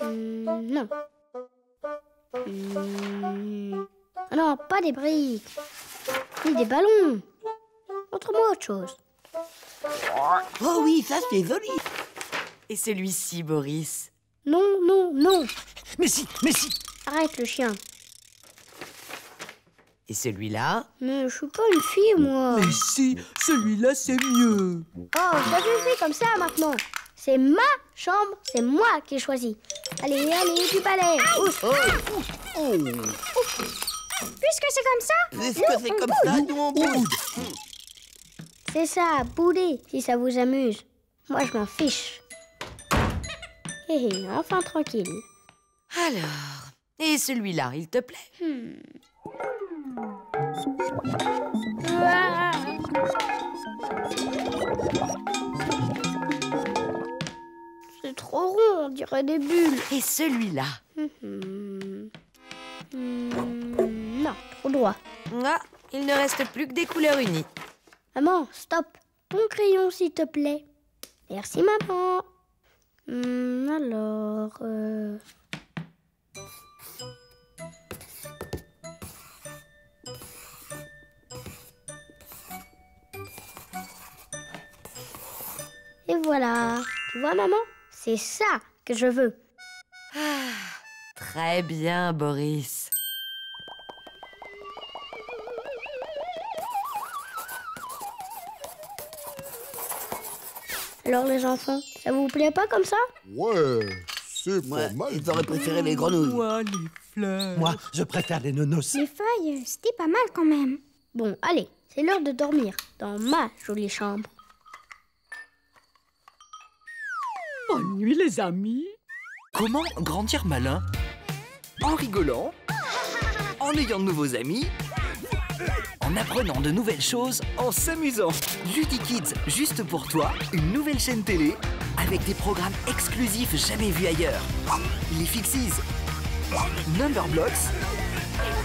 Hum, non. Ah non, pas des briques. Ni des ballons. Montre-moi autre chose. Oh oui, ça c'est joli. Et celui-ci, Boris? Non, non, non. Mais si, mais si. Arrête le chien. Et celui-là Mais je suis pas une fille, moi. Mais si, celui-là c'est mieux. Oh, ça suffit comme ça maintenant. C'est ma chambre, c'est moi qui ai choisi. Allez, allez, du balai. Ouf. Oh, Puisque c'est comme ça, est-ce que c'est comme ça, nous on boude c'est ça, bouder, si ça vous amuse. Moi, je m'en fiche. Hé hé, enfin tranquille. Alors, et celui-là, il te plaît? C'est trop rond, on dirait des bulles. Et celui-là Hmm. Hmm, Non, trop droit. Ah, il ne reste plus que des couleurs unies. Maman, stop. Ton crayon, s'il te plaît. Merci, maman. Hmm, alors... euh, voilà. Tu vois, maman C'est ça que je veux. Très bien, Boris. Alors, les enfants, ça vous plaît pas comme ça? Ouais, c'est Moi, pas mal. ils auraient préféré les grenouilles. Moi, les fleurs. Moi, je préfère les nonos. Les feuilles, c'était pas mal quand même. Bon, allez, c'est l'heure de dormir dans ma jolie chambre. Bonne nuit, les amis. Comment grandir malin En rigolant, en ayant de nouveaux amis, en apprenant de nouvelles choses, en s'amusant. Ludikids, juste pour toi, une nouvelle chaîne télé avec des programmes exclusifs jamais vus ailleurs. Les Fixies, Number Blocks,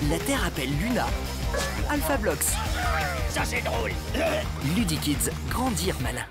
La Terre appelle Luna, Alpha Blocks. Ça c'est drôle Ludikids, grandir malin.